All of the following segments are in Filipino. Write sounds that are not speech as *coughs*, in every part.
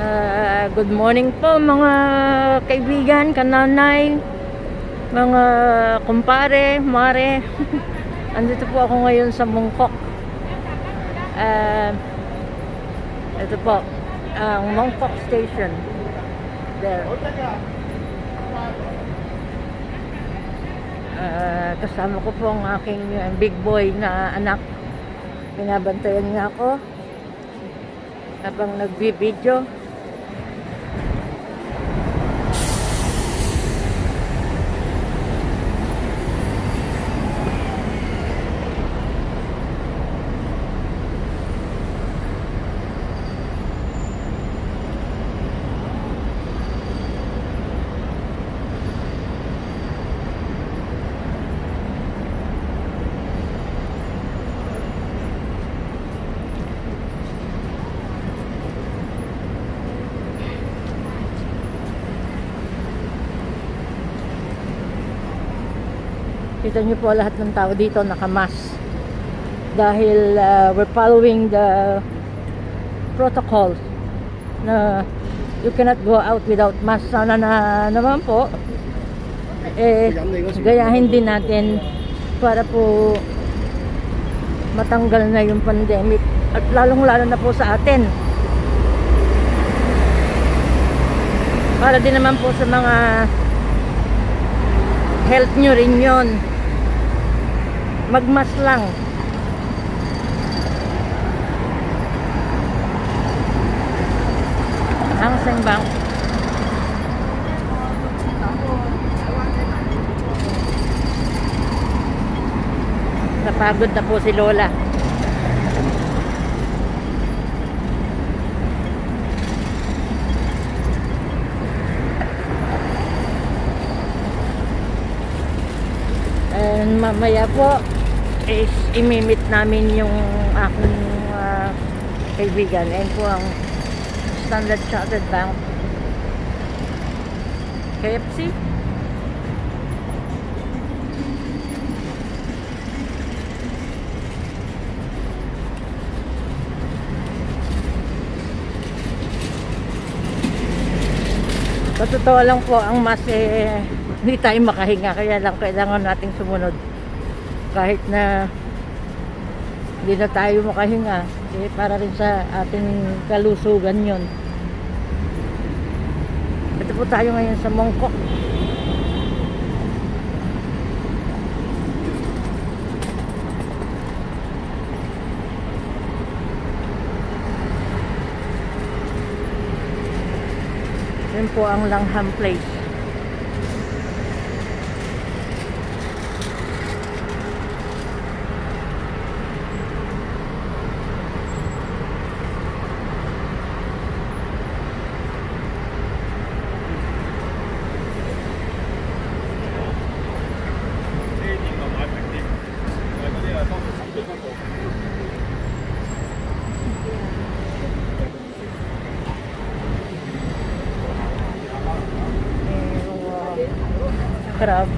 Ah, good morning po mga kaibigan, kananay, mga kumpare, mare. *laughs* Andito po ako ngayon sa Mongkok. Ah, ito po, ang Mongkok Station. There. Ah, kasama ko po ang aking uh, big boy na anak. Pinabantayan niya ako habang nagbibideo. Kita niyo po lahat ng tao dito nakamas. Dahil uh, we're following the protocols na you cannot go out without mask. Sana na naman po eh gayahin din natin para po matanggal na yung pandemic at lalong lalo na po sa atin. Para din naman po sa mga health nyo rin yon magmas lang ang sengbang napagod na po si Lola. And mamaya po is imimit namin yung aking uh, kaibigan. And po ang Standard Chartered Bank. KFC Sa totoo lang po ang mas eh, hindi tayo makahinga kaya lang kailangan nating sumunod kahit na hindi na tayo makahinga eh, para rin sa ating kalusugan yon ito po tayo ngayon sa Mongkok yun po ang Langham Place crab.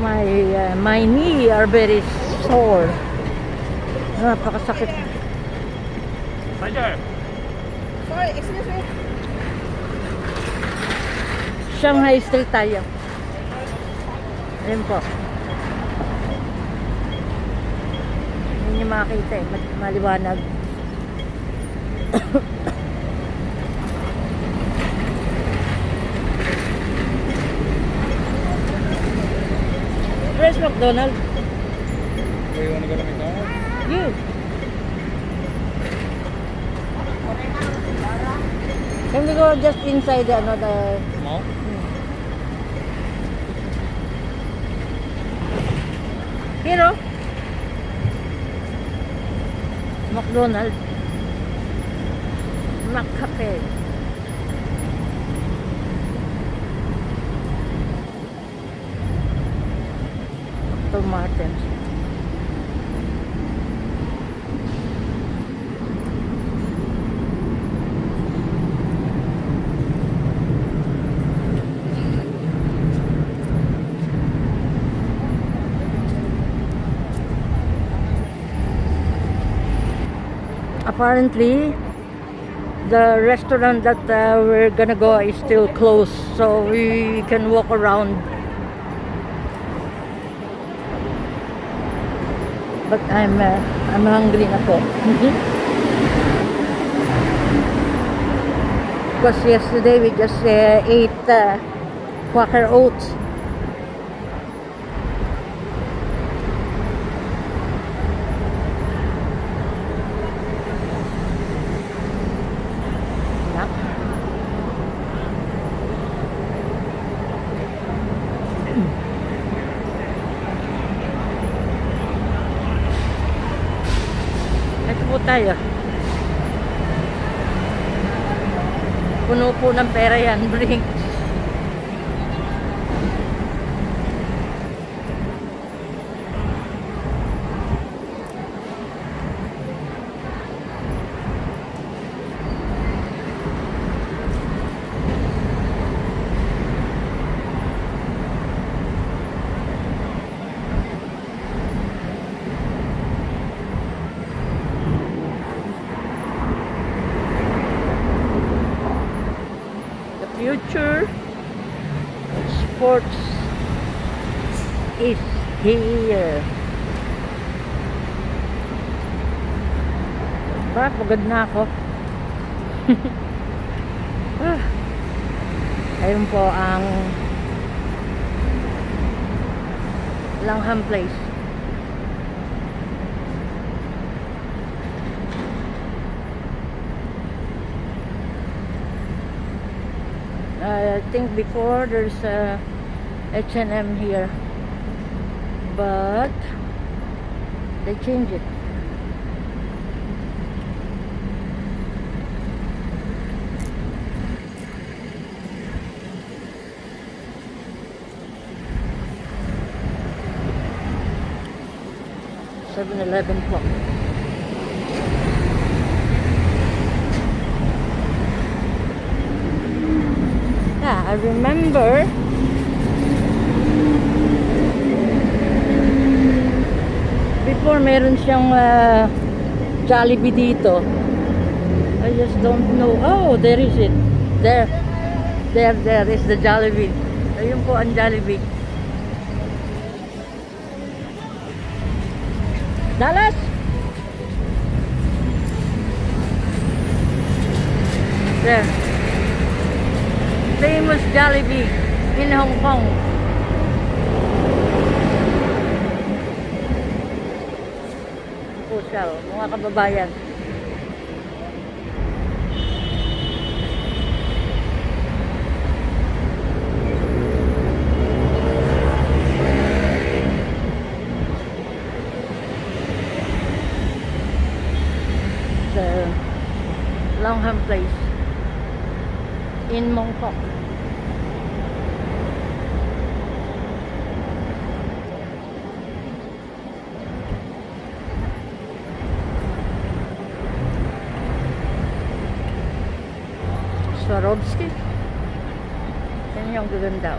My uh, my knee are very sore. Napakasakit. Sorry, excuse me. Shanghai Street tayo. Ayun po. Hindi niyo makakita eh. Mal- Maliwanag. *coughs* Where's McDonald's? Where you wanna go to McDonald's? You. Can we go just inside the, ano, the Mall? Here, oh. McDonald's. McCafe. Dr. Martens. Apparently, the restaurant that uh, we're gonna go is still closed, so we can walk around. But I'm uh, I'm hungry na po. Because yesterday we just uh, ate uh, Quaker Oats. Nak. Ito po tayo. Puno po ng pera yan, *laughs* Blink. The future sports is here. Ba, pagod na ako. *laughs* ah. Ayun po ang Langham Place. I think before there's a H&M here but they changed it Seven Eleven po. Yeah, I remember before meron siyang uh, Jollibee dito. I just don't know. Oh, there is it. There. There, there is the Jollibee. Ayun po ang Jollibee. Dallas! There. Famous Jollibee in Hong Kong. Oh, mga kababayan. The Longham Place in Mongkok. Swarovski. Yan yung gaganda.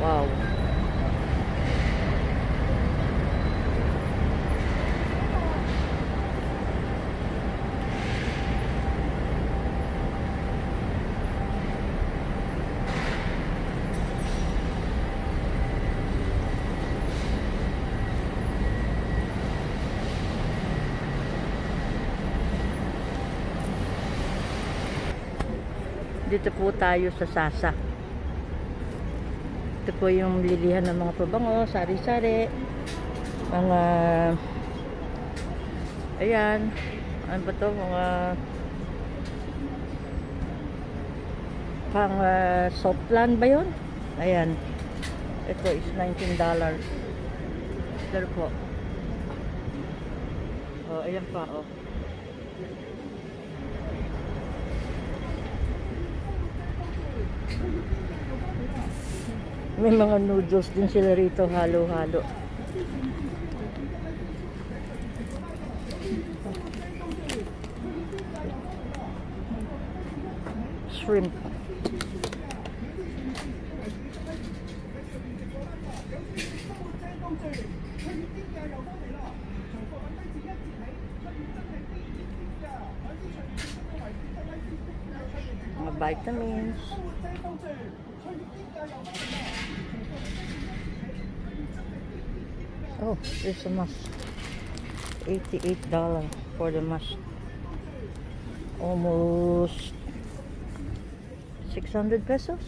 Wow. Dito po tayo sa Sasa. Ito po yung lilihan ng mga pabango, sari-sari. Mga Ayan. Ano ba to? Mga pang uh, soft land ba yun? Ayan. Ito is $19. Pero po. Oh, ayan pa, oh. May mga noodles din sila rito halo-halo. Shrimp. Vitamins. Oh, there's a mask. $88 for the mask. Almost 600 pesos.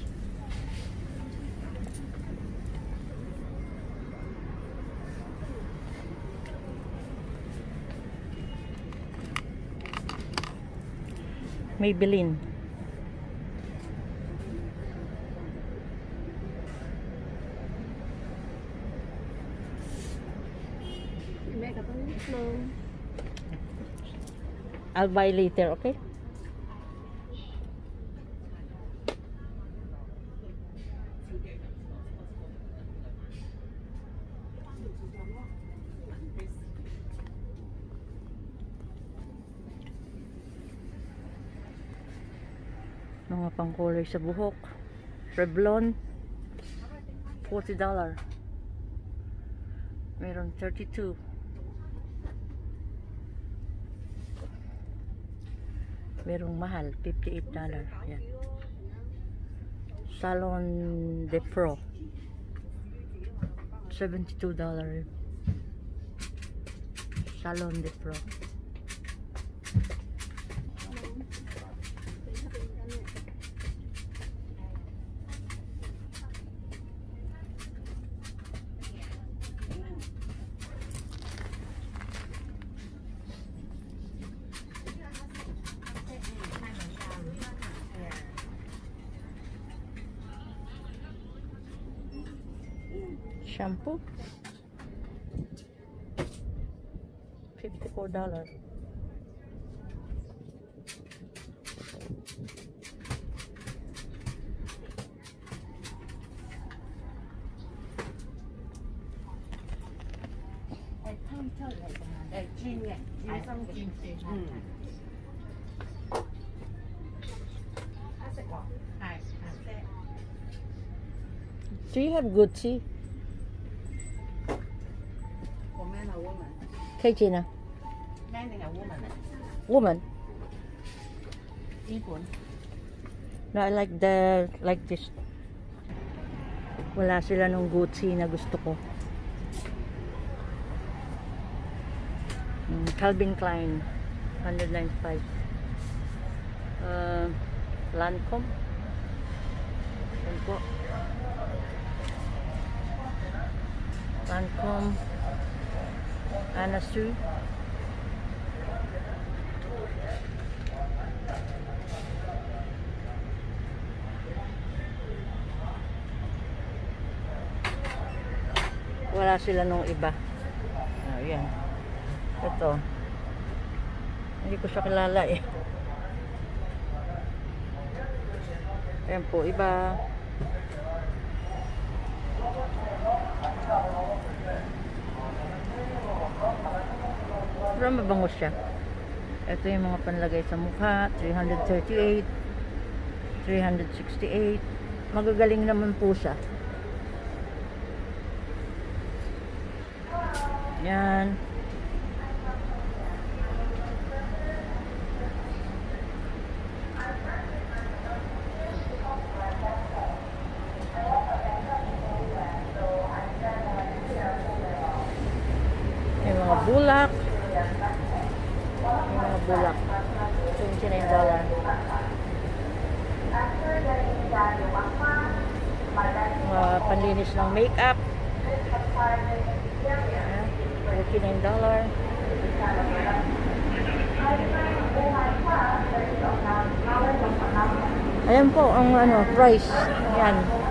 Maybelline. I'll buy later, okay? Mga pangkulay sa buhok. Revlon. $40. Meron 32. Merong mahal, $58. Yan. Salon de Pro. $72. Salon de Pro. Shampoo. $54. Do you have Gucci? Kojina? Man woman. Eh? Woman? No, I like the, like this. Wala sila nung Gucci na gusto ko. Hmm, Calvin Klein, 195. Uh, Lancome. Lancome. Lancome. Anna Sue. Wala sila nung iba. Oh, yan. Ito. Hindi ko siya kilala eh. Ayan po, iba. Pero mabango siya. Ito yung mga panlagay sa mukha. 338. 368. Magagaling naman po siya. Yan. Mga bulak. Yung mga bulak. $29. dollar. Mga panlinis ng makeup. Ayan, $49. dollar. Ayan po ang ano, price. Ayan.